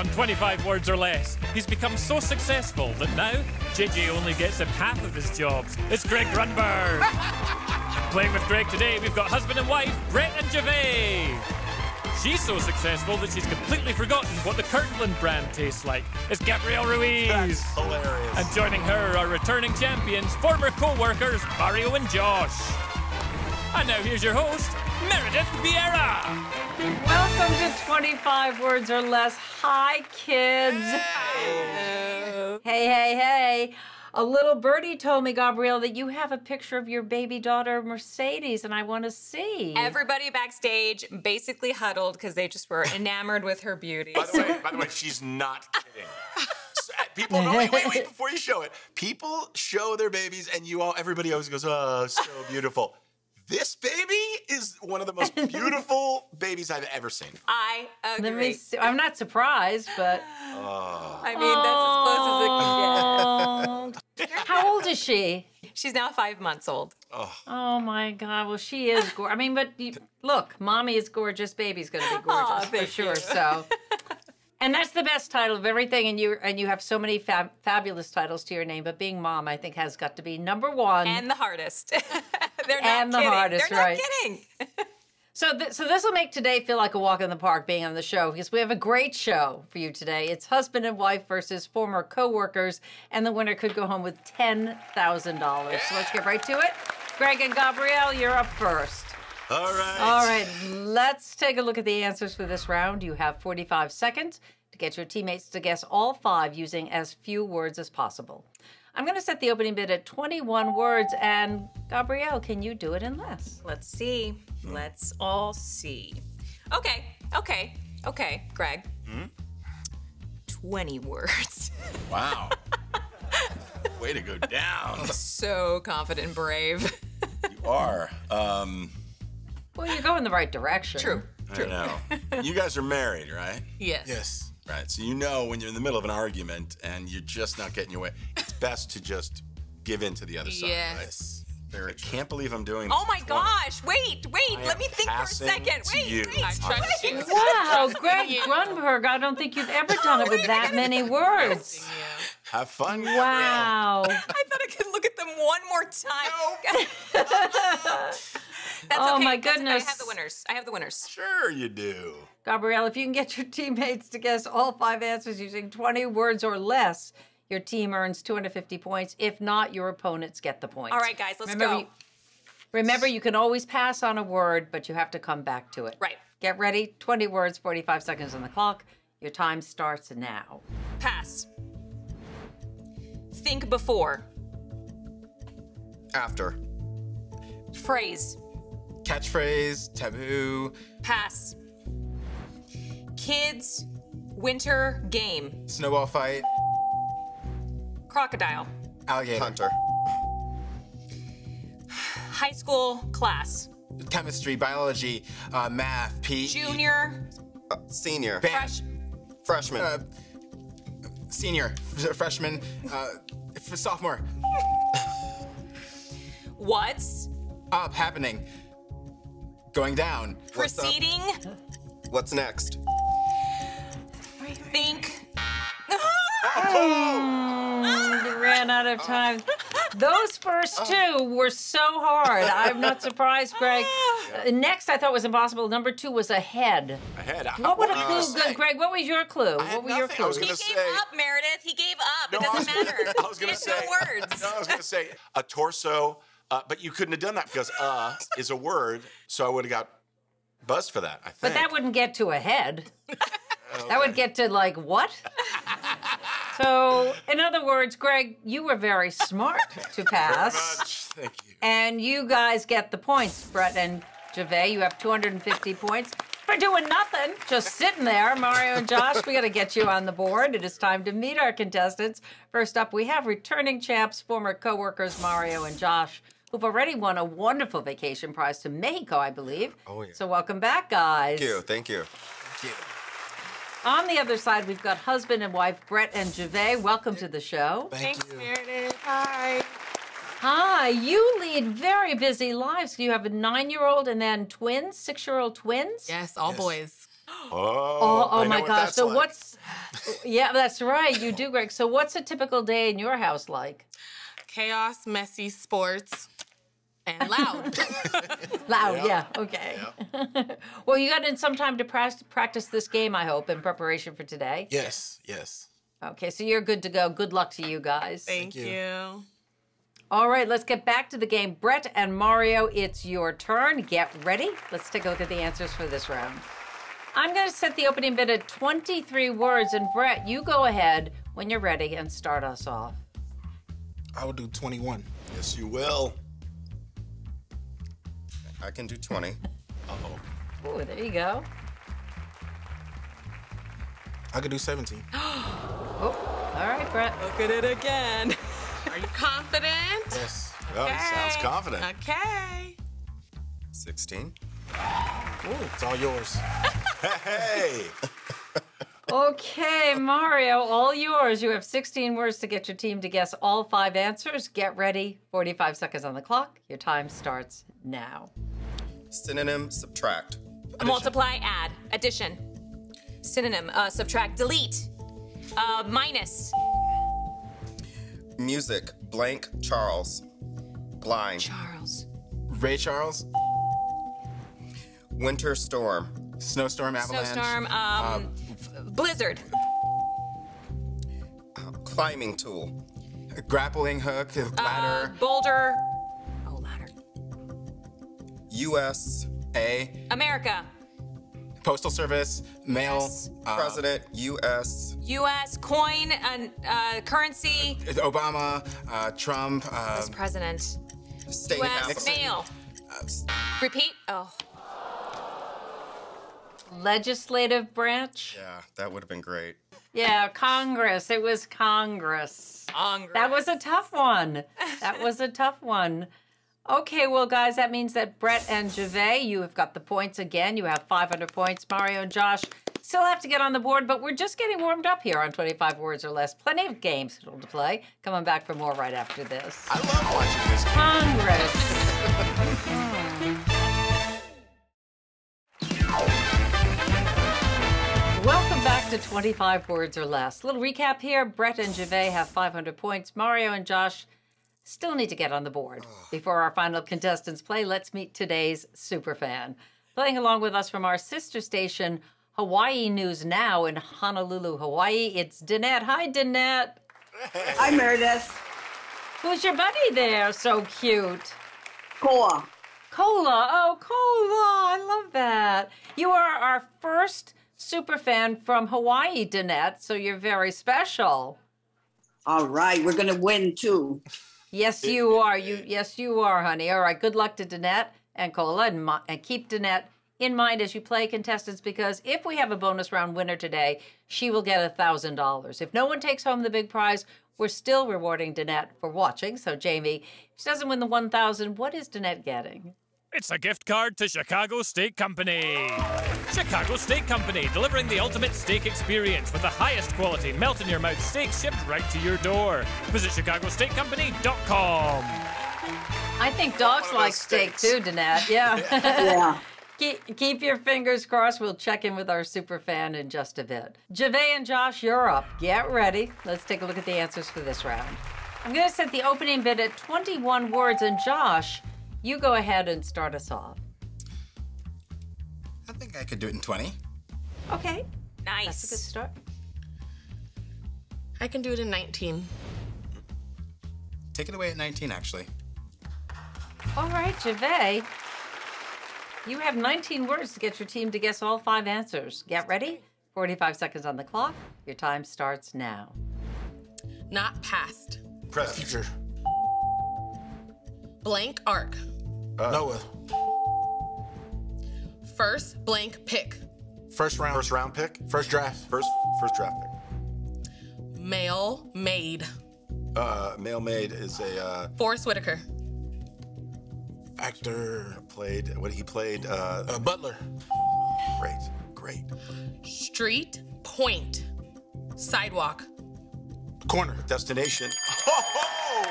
on 25 words or less. He's become so successful that now JJ only gets him half of his jobs. It's Greg Grunberg. Playing with Greg today, we've got husband and wife, Brett and Gervais. She's so successful that she's completely forgotten what the Kirkland brand tastes like. It's Gabrielle Ruiz. That's hilarious. And joining her are returning champions, former co-workers Mario and Josh. And now here's your host, Meredith Vieira. Welcome to 25 Words or Less. Hi, kids. Hey, hey, hey. hey. A little birdie told me, Gabrielle, that you have a picture of your baby daughter, Mercedes, and I want to see. Everybody backstage basically huddled because they just were enamored with her beauty. By the way, by the way, she's not kidding. Uh, People, no, wait, wait, wait! Before you show it, people show their babies, and you all, everybody always goes, "Oh, so beautiful." This baby is one of the most beautiful babies I've ever seen. I Let me agree. see. I'm not surprised, but. I mean, that's as close as it can Oh. How old is she? She's now five months old. Oh my God! Well, she is gorgeous. I mean, but you, look, mommy is gorgeous. Baby's going to be gorgeous Aw, for sure. you. So, and that's the best title of everything. And you and you have so many fab, fabulous titles to your name. But being mom, I think, has got to be number one. And the hardest. They're not And the kidding. hardest, They're not kidding. so, th- so this will make today feel like a walk in the park being on the show because we have a great show for you today. It's husband and wife versus former coworkers, and the winner could go home with ten thousand dollars. So let's get right to it. Greg and Gabrielle, you're up first. All right. All right, let's take a look at the answers for this round. You have 45 seconds to get your teammates to guess all five using as few words as possible. I'm going to set the opening bid at 21 words, and Gabrielle, can you do it in less? Let's see. Let's all see. Okay, okay, okay, Greg. 20 words. Wow. Way to go down. so confident and brave. You are. Um, Well, you're going the right direction. True. True. I know. You guys are married, right? Yes. Yes. Right. So you know when you're in the middle of an argument and you're just not getting your way, it's best to just give in to the other side. Yes. Right? I can't believe I'm doing. Oh this. Oh my gosh! Wait, wait. I let me think for a second. to Wait, you. wait. I'm wait. Wow, oh, Greg Grunberg, I don't think you've ever done it with that many words. Have fun. Wow. I thought I could look at them one more time. That's Oh, okay. my That's okay. I have the winners. I have the winners. Sure you do. Gabrielle, if you can get your teammates to guess all five answers using 20 words or less, your team earns 250 points. If not, your opponents get the points. All right, guys, let's remember, go. You, remember, you can always pass on a word, but you have to come back to it. Right. Get ready. 20 words, 45 seconds on the clock. Your time starts now. Pass. Think before. After. Phrase. Catchphrase, taboo, Pass. Kids. Winter game. snowball fight, Crocodile. alligator, hunter, High school class. chemistry, biology, uh, math, PE, Junior. Senior. band, Fresh. Freshman. uh, senior, f- freshman, uh, f- sophomore, What's up, happening, going down, What's up? proceeding? What's next? I think. Mm, you ran out of time. Those first two were so hard. I'm not surprised, Greg. Uh, next, I thought was impossible. Number two was ahead. Ahead. What would a were clue, gonna? Greg? What was your clue? had What were your nothing. I was clues? He gave say- up, Meredith. He gave up. It No, I doesn't was- matter. I was going to say. no words. No, I was going to say a torso, uh, but you couldn't have done that because "uh" is a word, so I would have got buzzed for that. I think. But that wouldn't get to a head. That would get to like what? so, in other words, Greg, you were very smart to pass. much. Thank you. And you guys get the points, Brett and Gervais. You have 250 points for doing nothing, just sitting there. Mario and Josh, we got to get you on the board. It is time to meet our contestants. First up, we have returning champs, former co-workers Mario and Josh, who've already won a wonderful vacation prize to Mexico, I believe. Oh, yeah. So welcome back, guys. Thank you. Thank you. On the other side, we've got husband and wife Brett and Gervais. Welcome to the show. Thank you. Meredith. Hi. Hi, you lead very busy lives. You have a nine year old and then twins, six year old twins. Yes, all boys. Oh, oh, Oh, I oh know my what gosh. that's So like. what's Yeah, that's right. You do, Greg. So what's a typical day in your house like? Chaos, messy, sports, and loud. Loud, yeah. Okay. well, you got in some time to pras- practice this game, I hope, in preparation for today. Yes, yes. Okay, so you're good to go. Good luck to you guys. Thank you. you. All right, let's get back to the game. Brett and Mario, it's your turn. Get ready. Let's take a look at the answers for this round. I'm going to set the opening bid at 23 words, and Brett, you go ahead when you're ready and start us off. I will do 21. Yes, you will. I can do 20. Ooh, there you go. I could do 17. Oh, all right, Brett. Look at it again. Are you confident? Yes. Oh, he sounds confident. Okay. 16. It's all yours. Hey, Okay, Mario, all yours. You have 16 words to get your team to guess all five answers. Get ready. 45 seconds on the clock. Your time starts now. Synonym, subtract. Multiply, add, addition. Synonym, uh, subtract, delete. Uh, minus. Music, blank, Charles. Blind. Charles. Ray Charles, Winter storm. Snowstorm, Avalanche. Snowstorm. Um, blizzard. Climbing tool. Grappling hook, Uh, ladder, boulder. Oh, ladder. U.S. A, America. Postal Service, mail, Yes. uh, President, U.S. U.S. coin and uh, currency. Obama, uh, Trump, uh, Vice president. State U.S. House. mail. Repeat. Oh, Legislative branch? Yeah, that would have been great. Yeah, Congress. It was Congress. Congress. That was a tough one. That was a tough one. Okay, well, guys, that means that Brett and Gervais, you have got the points again. You have 500 points. Mario and Josh still have to get on the board, but we're just getting warmed up here on 25 words or less. Plenty of games still to play. Coming back for more right after this. I love watching this game. Congress. Hmm. Welcome back to 25 words or less. Little recap here. Brett and Gervais have 500 points. Mario and Josh still need to get on the board. Before our final contestants play, let's meet today's superfan. Playing along with us from our sister station, Hawaii News Now in Honolulu, Hawaii, it's Danette. Hi, Danette. Hi, Meredith. Who's your buddy there? So cute. Cola. Cola. Oh, Cola. I love that. You are our first super fan from Hawaii, Danette, so you're very special. All right, we're gonna win too. Yes, you are. You yes, you are, honey. All right. Good luck to Danette and Cola, and, and keep Danette in mind as you play contestants because if we have a bonus round winner today, she will get a thousand dollars. If no one takes home the big prize, we're still rewarding Danette for watching. So, Jamie, if she doesn't win the one thousand, what is Danette getting? It's a gift card to Chicago Steak Company. Chicago Steak Company, delivering the ultimate steak experience with the highest quality melt in your mouth steak shipped right to your door. Visit chicagosteakcompany.com. I think dogs like steak steaks. too, Danette. Yeah. Yeah. keep, keep your fingers crossed. We'll check in with our super fan in just a bit. Gervais and Josh, you're up. Get ready. Let's take a look at the answers for this round. I'm going to set the opening bid at 21 words, and Josh, you go ahead and start us off. I think I could do it in 20. Okay. nice. That's a good start. I can do it in 19. Take it away at 19, actually. All right, Gervais. You have 19 words to get your team to guess all five answers. Get ready. 45 seconds on the clock. Your time starts now. Not past. Present. Future. Blank arc. Noah. First blank pick. First round. First round pick. First draft. First first draft pick. Male made. Uh, Mail Maid is a uh, Forest Whitaker. Actor. played what he played. Uh, Uh, Butler. great, great. Street point. Sidewalk. Corner. Destination. Oh,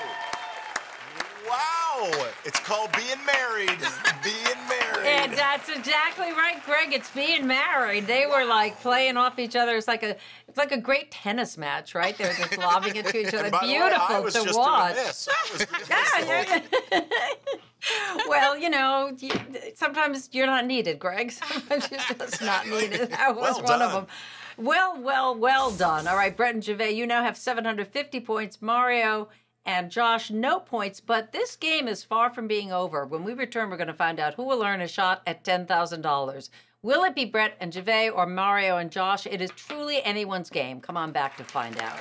wow, No, it's called being married. being married. And that's exactly right, Greg. It's being married. They were like playing off each other. It's like a it's like a great tennis match, right? They were just lobbing it to each other. Way, Beautiful to watch. doing this. I was doing this Yeah, yeah, yeah. well, you know, you, sometimes you're not needed, Greg. Sometimes you're just not needed. That was Well one of them. Well, well, well done. All right, Brett and Gervais, you now have 750 points. Mario and Josh, no points, but this game is far from being over. When we return, we're going to find out who will earn a shot at $10,000. Will it be Brett and Gervais or Mario and Josh? It is truly anyone's game. Come on back to find out.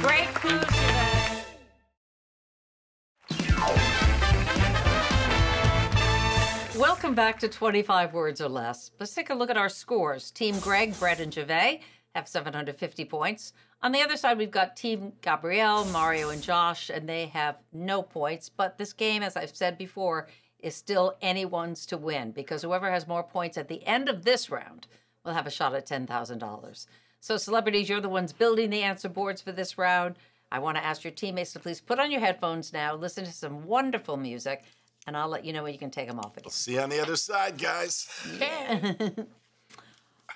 Great clues. Welcome back to 25 Words or Less. Let's take a look at our scores. Team Greg, Brett, and Gervais have 750 points. On the other side, we've got Team Gabrielle, Mario, and Josh, and they have no points. But this game, as I've said before, is still anyone's to win because whoever has more points at the end of this round will have a shot at $10,000. So, celebrities, you're the ones building the answer boards for this round. I want to ask your teammates to please put on your headphones now, listen to some wonderful music, and I'll let you know when you can take them off again. See you on the other side, guys.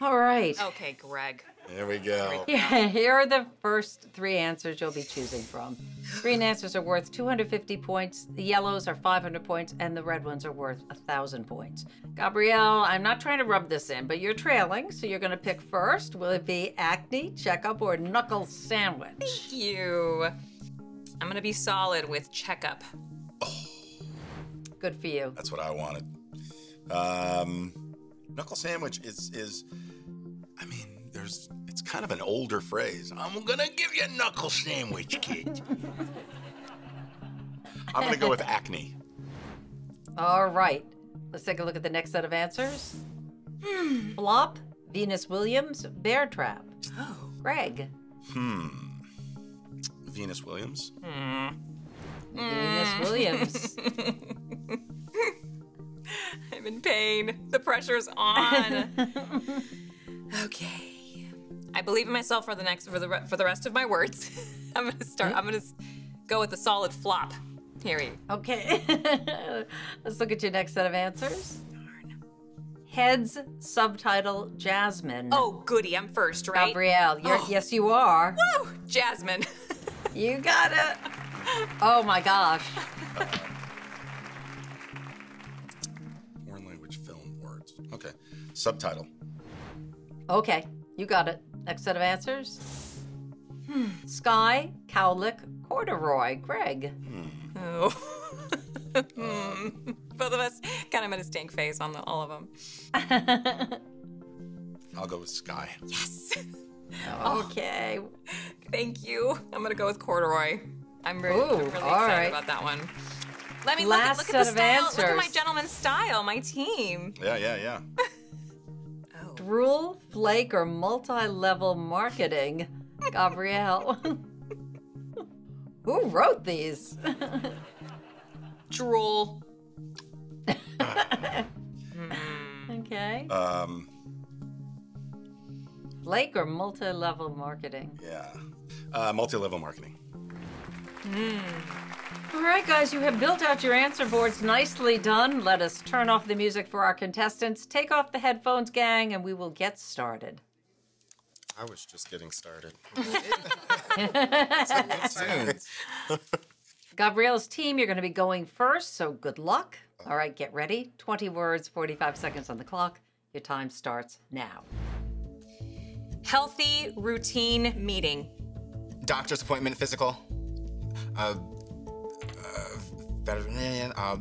All right. Okay, Greg. There we go. Yeah, here are the first three answers you'll be choosing from. Green answers are worth 250 points, the yellows are 500 points, and the red ones are worth 1,000 points. Gabrielle, I'm not trying to rub this in, but you're trailing, so you're going to pick first. Will it be acne, checkup, or knuckle sandwich? Thank You. I'm gonna be solid with checkup. Good for you. That's what I wanted. Um, knuckle sandwich is is, I mean, there's it's kind of an older phrase. I'm gonna give you a knuckle sandwich, kid. I'm gonna go with acne. All right. Let's take a look at the next set of answers. Hmm. Flop, Venus Williams, Bear Trap. Oh. Greg, hmm. Venus Williams. Hmm. Venus Williams. I'm in pain. The pressure's on. okay. I believe in myself for the next for the re- for the rest of my words. I'm gonna start. I'm gonna go with a solid flop. Here you. Okay. Let's look at your next set of answers. Heads, subtitle, Jasmine. Oh, goody. I'm first, right? Gabrielle. You're, Yes, you are. Woo! Jasmine. You got it. Oh my gosh. Foreign language film words. Okay. Subtitle. Okay, you got it. Next set of answers. Hmm. Sky, cowlick, corduroy. Greg. oh. Hmm. Both of us kind of made a stink face on the, all of them. I'll go with sky. Yes. Okay. Thank you. I'm gonna go with corduroy. I'm really, Ooh, I'm really excited all right. about that one. Let me Last look, at, look set at of the style. Look at my answers. gentleman's style, my team. Yeah, yeah, yeah. Drool, flake, or multi-level marketing. Gabrielle. Who wrote these? Drool. okay. Um, Flake or multi-level marketing. yeah. Uh, multi-level marketing. All right, guys, you have built out your answer boards. Nicely done. Let us turn off the music for our contestants. Take off the headphones, gang, and we will get started. I was just getting started. Soon. Gabrielle's team, you're going to be going first, so good luck. All right, get ready. 20 words, 45 seconds on the clock. Your time starts now. Healthy routine meeting. Doctor's appointment, physical. Uh, uh, veterinarian. Uh,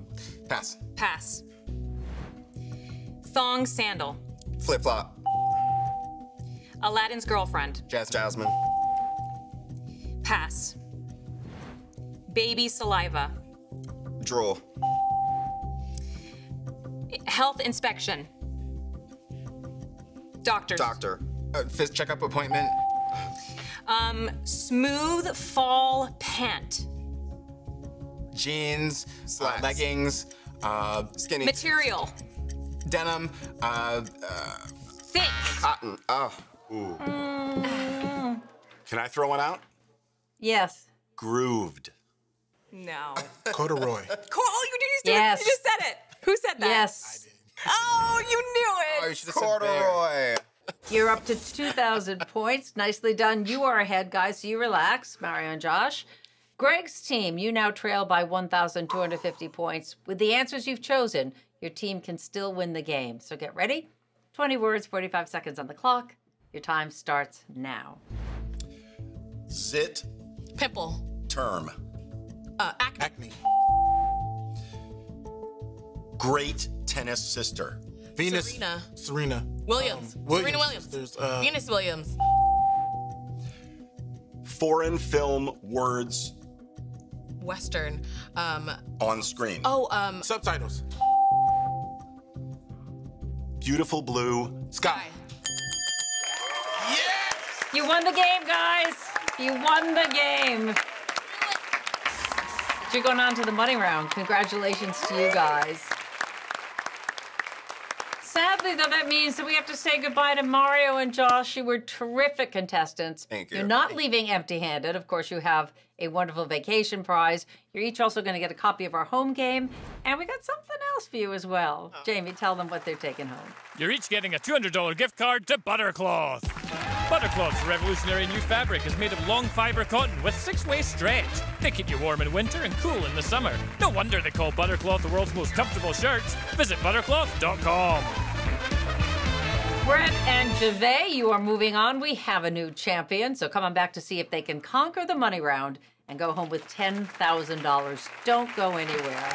pass. Pass. Thong sandal. Flip flop. Aladdin's girlfriend. Jazz Jasmine. Pass. Baby saliva. Drool. Health inspection. Doctors. Doctor. Uh, checkup appointment. Um, smooth fall pant. Jeans. Uh, Slacks. leggings. Uh, Skinny. Material. denim. Uh, uh, Thick. Cotton. Oh. Can I throw one out? Yes. Grooved. No. Corduroy. Cool. Oh, you just, did- Yes. you just said it. Who said that? Yes. I did. Oh, you knew Oh, you it. should have said. Corduroy. You're up to 2,000 points. Nicely done. You are ahead, guys, so you relax, Mario and Josh. Greg's team, you now trail by 1,250 points. With the answers you've chosen, your team can still win the game. So get ready. 20 words, 45 seconds on the clock. Your time starts now. Zit Pimple. term. Uh, acne. Acne. Great tennis sister. Venus. Serena. Serena. Williams. Um, Serena Williams. There's uh, Venus Williams. Foreign film words Western. Um. on screen. Oh. Um. subtitles. Beautiful blue. Sky. You won the game, guys. You won the game. You're going on to the money round. Congratulations to you guys. Sadly, though, that means that we have to say goodbye to Mario and Josh. You were terrific contestants. Thank you. You're not leaving empty handed. Of course, you have a wonderful vacation prize. You're each also going to get a copy of our home game. And we got something else for you as well. Oh. Jamie, tell them what they're taking home. You're each getting a $200 gift card to Buttercloth. Buttercloth's revolutionary new fabric is made of long fiber cotton with six-way stretch. They keep you warm in winter and cool in the summer. No wonder they call Buttercloth the world's most comfortable shirts. Visit buttercloth.com. Brett and Javet, you are moving on. We have a new champion, so come on back to see if they can conquer the money round and go home with $10,000. Don't go anywhere.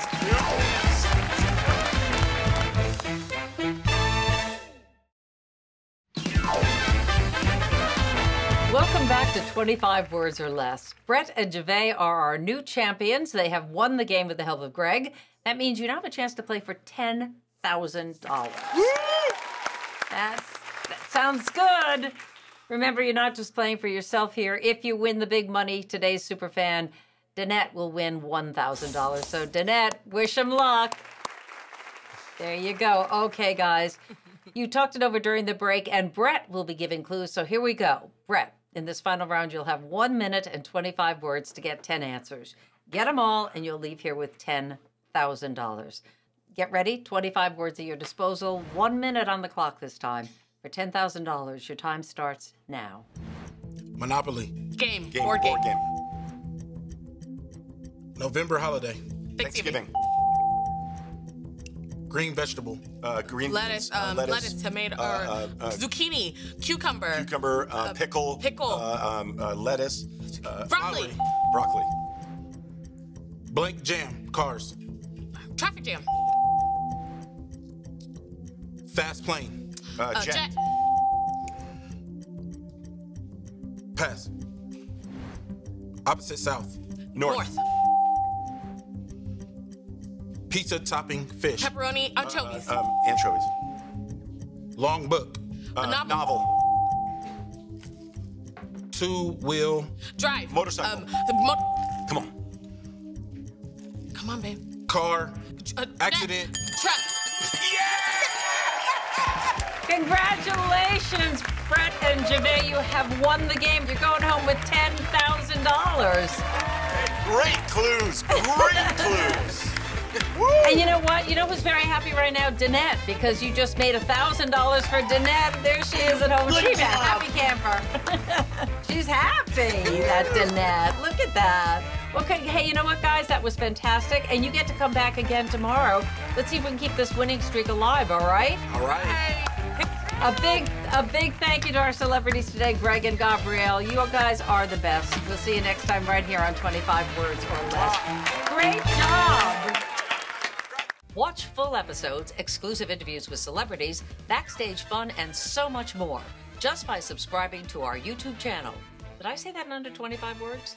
Welcome back to 25 Words or Less. Brett and Javet are our new champions. They have won the game with the help of Greg. That means you now have a chance to play for $10,000. That's, that sounds good. Remember, you're not just playing for yourself here. If you win the big money, today's superfan, Danette will win $1,000. So, Danette, wish him luck. There you go. Okay, guys. You talked it over during the break, and Brett will be giving clues. So, here we go. Brett, in this final round, you'll have one minute and 25 words to get 10 answers. Get them all, and you'll leave here with $10,000. Get ready. 25 words at your disposal. One minute on the clock this time. For $10,000, your time starts now. Monopoly. Game. Game, Board game. game. November holiday. Thanksgiving. Thanksgiving. Green vegetable. Uh, green Lettuce. beans, uh, Um. Lettuce. tomato. uh, or uh, uh, zucchini. Cucumber. cucumber, uh, pickle, pickle. uh, um, uh, lettuce, uh, Broccoli. Celery. broccoli. Blank jam. Cars. Traffic jam. Fast plane. Uh, Uh, jet. jet. Pass. Opposite south. North. North. Pizza topping fish. Pepperoni. Anchovies. Um, anchovies. Long book. Uh, novel. novel. Two wheel. Drive. motorcycle. Um. The mo- Come on. Come on, babe. Car. Uh, Accident. Truck. Congratulations, Brett and Javet. You have won the game. You're going home with $10,000. Great clues. Great clues. And you know what? You know who's very happy right now? Danette, because you just made $1,000 for Danette. There she is at home. Good She's a happy camper. She's happy, that Danette. Look at that. Okay, hey, you know what, guys? That was fantastic. And you get to come back again tomorrow. Let's see if we can keep this winning streak alive, all right? All right. A big, a big thank you to our celebrities today, Greg and Gabrielle. You guys are the best. We'll see you next time right here on 25 Words or Less. Great job! Watch full episodes, exclusive interviews with celebrities, backstage fun, and so much more just by subscribing to our YouTube channel. Did I say that in under 25 words?